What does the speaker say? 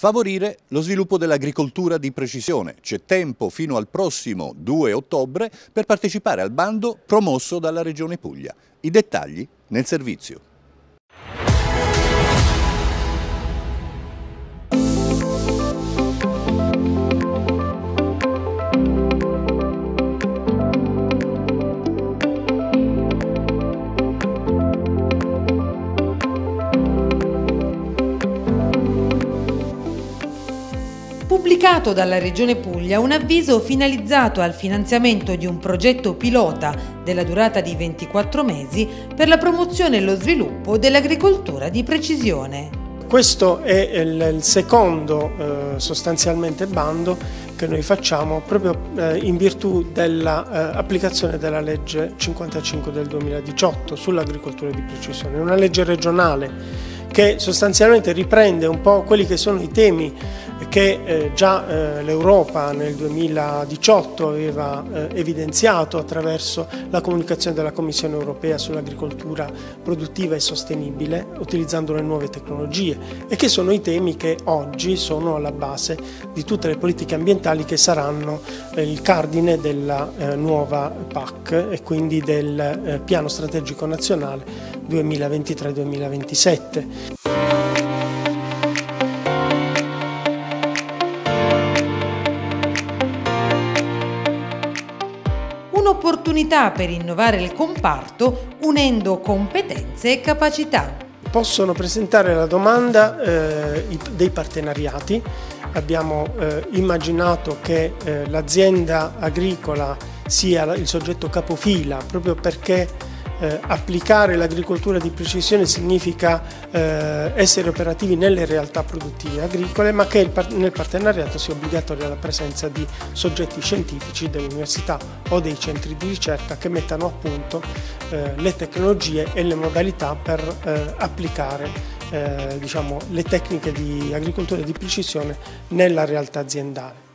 Favorire lo sviluppo dell'agricoltura di precisione. C'è tempo fino al prossimo 2 ottobre per partecipare al bando promosso dalla Regione Puglia. I dettagli nel servizio. Pubblicato dalla Regione Puglia un avviso finalizzato al finanziamento di un progetto pilota della durata di 24 mesi per la promozione e lo sviluppo dell'agricoltura di precisione. Questo è il, secondo eh, sostanzialmente bando che noi facciamo proprio eh, in virtù dell'applicazione eh, della legge 55 del 2018 sull'agricoltura di precisione, una legge regionale che sostanzialmente riprende un po' quelli che sono i temi che eh, già eh, l'Europa nel 2018 aveva eh, evidenziato attraverso la comunicazione della Commissione europea sull'agricoltura produttiva e sostenibile utilizzando le nuove tecnologie e che sono i temi che oggi sono alla base di tutte le politiche ambientali che saranno eh, il cardine della eh, nuova PAC e quindi del eh, piano strategico nazionale 2023-2027. Un'opportunità per innovare il comparto unendo competenze e capacità. Possono presentare la domanda eh, dei partenariati. Abbiamo eh, immaginato che eh, l'azienda agricola sia il soggetto capofila proprio perché eh, applicare l'agricoltura di precisione significa eh, essere operativi nelle realtà produttive agricole, ma che il, nel partenariato sia obbligatoria la presenza di soggetti scientifici delle università o dei centri di ricerca che mettano a punto eh, le tecnologie e le modalità per eh, applicare eh, diciamo, le tecniche di agricoltura di precisione nella realtà aziendale.